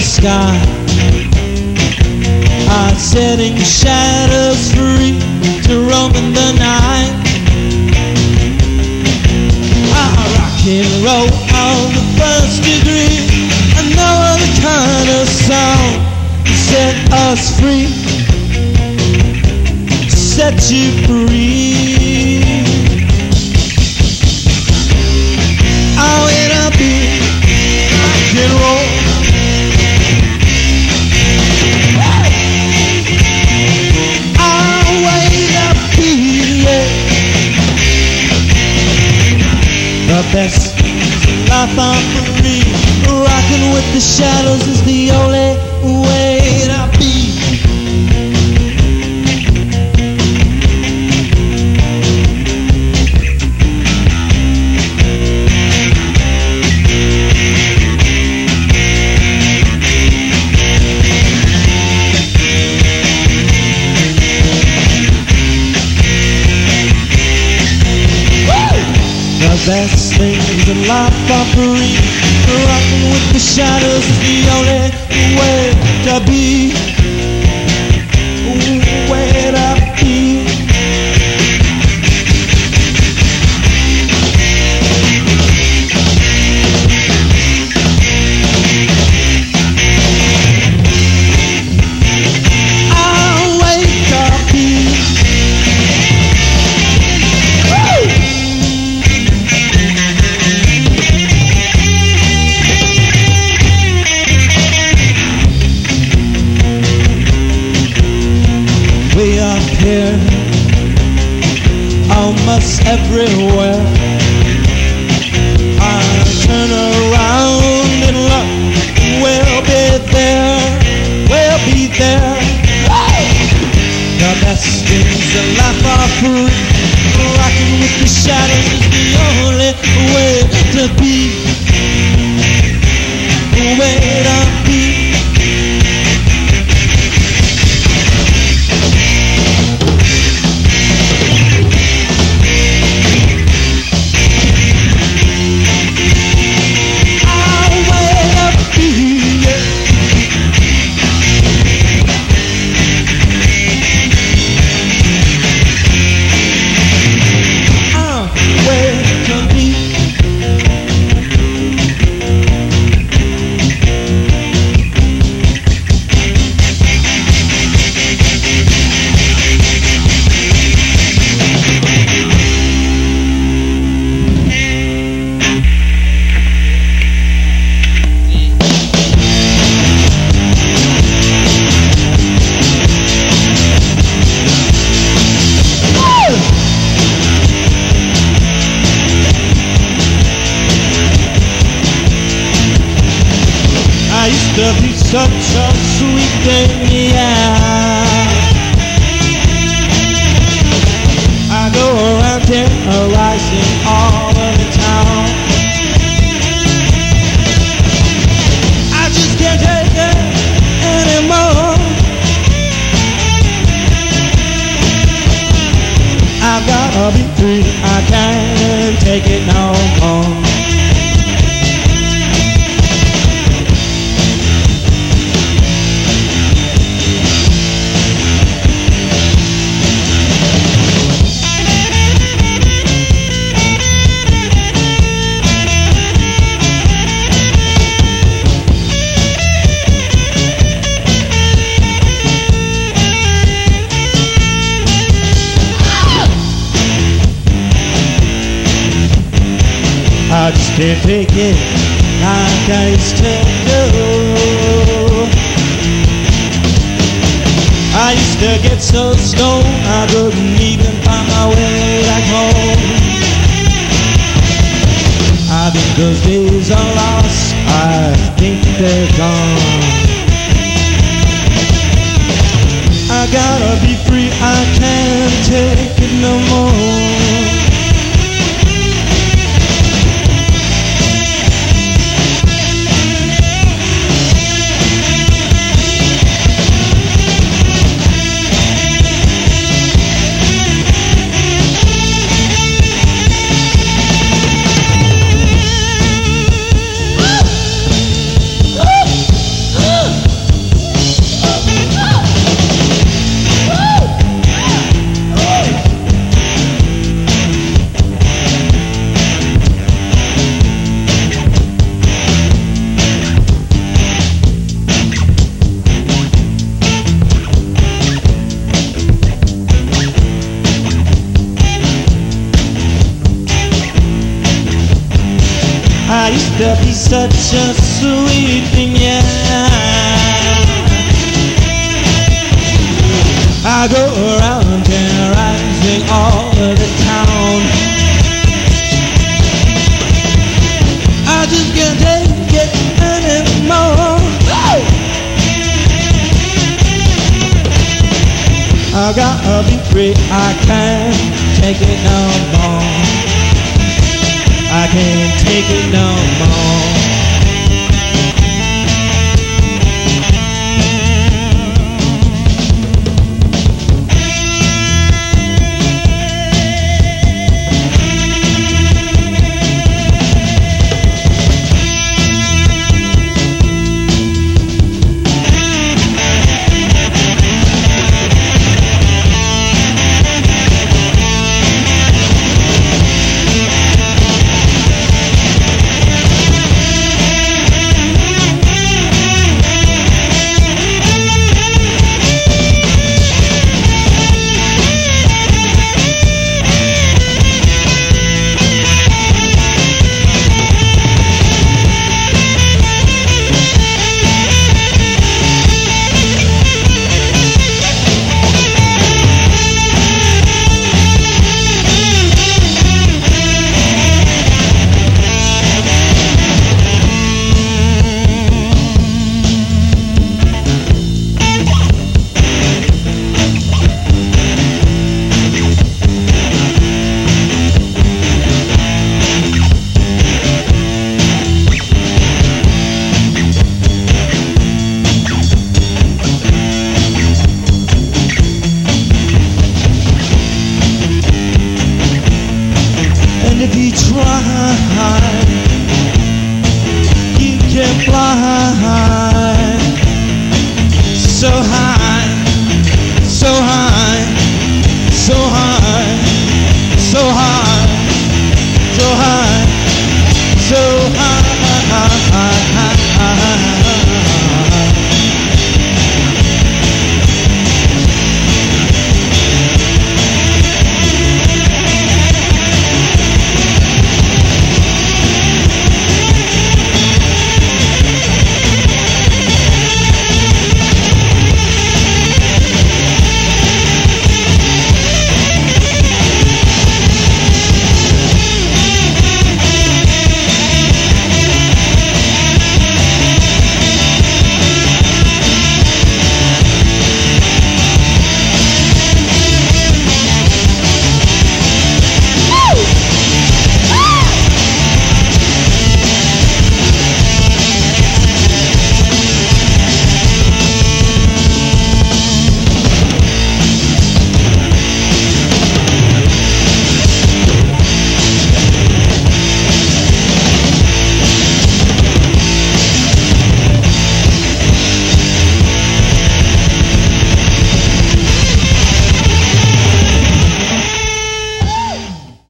sky are setting shadows free to roam in the night. I rock and roll on the first degree. I know the kind of sound set us free, set you free. Shadows is the only way to be. The best things in life are free. Rocking with the shadows is the only way to be. Everywhere. I turn around and look, we'll be there, we'll be there. The best things in life are free. Rocking with the shadows is the only way to be. Such a sweet thing, yeah. I go around terrorizing all of the town. I just can't take it anymore. I've gotta be free. I can't take it no more. Take it like I used to do. I used to get so stoned I couldn't even find my way back home. I think those days are lost. I think they're gone. I gotta be free. I can't take it no more. Is such a sweet thing, yeah. I go around terrorizing all of the town. I just can't take it anymore. I gotta be free, I can't take it no more. I can't take it no more.